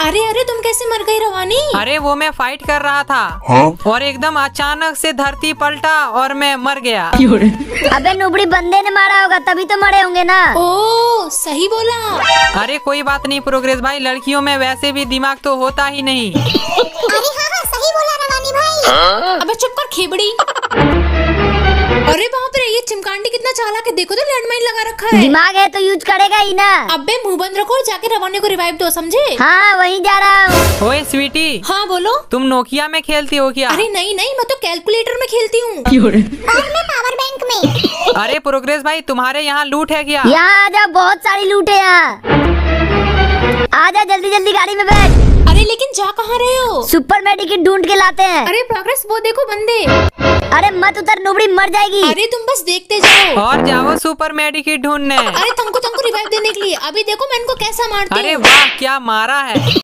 अरे अरे तुम कैसे मर गई रवानी? अरे वो मैं फाइट कर रहा था। हाँ? और एकदम अचानक से धरती पलटा और मैं मर गया। अबे नुबड़ी बंदे ने मारा होगा तभी तो मरे होंगे ना। ओ सही बोला। अरे कोई बात नहीं प्रोग्रेस भाई लड़कियों में वैसे भी दिमाग तो होता ही नहीं। अरे हाँ हाँ सही बोला रवानी भाई। हाँ? अबे चुप कर खेबड़ी। अरे बाप रे ये चिमकांडी कितना चालाक है? देखो तो लैंडमाइन लगा रखा है। दिमाग है तो यूज़ करेगा ही ना। अबे मुँह बंद रखो जाके रवानी को रिवाइव दो समझे? हाँ वहीं जा रहा हूँ। ओए स्वीटी हाँ बोलो। तुम नोकिया में खेलती हो क्या? अरे नहीं नहीं मैं तो कैलकुलेटर में खेलती हूँ। पावर बैंक में? अरे प्रोग्रेस भाई तुम्हारे यहाँ लूट है क्या? यहाँ आजा बहुत सारी लूट है यहाँ। आजा जल्दी जल्दी गाड़ी में बैठ। अरे लेकिन जा कहाँ रहे हो? सुपर मेडिकेट ढूंढ के लाते हैं। अरे प्रोग्रेस वो देखो बंदे। अरे मत उतर नुबड़ी मर जाएगी। अरे तुम बस देखते जाओ। और जाओ सुपर मेडिकेट ढूँढने। अरे तुमको तुमको रिवाइव देने के लिए। अभी देखो मैं इनको कैसा मारती अरे वाह क्या मारा है।